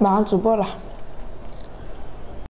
马上直播了。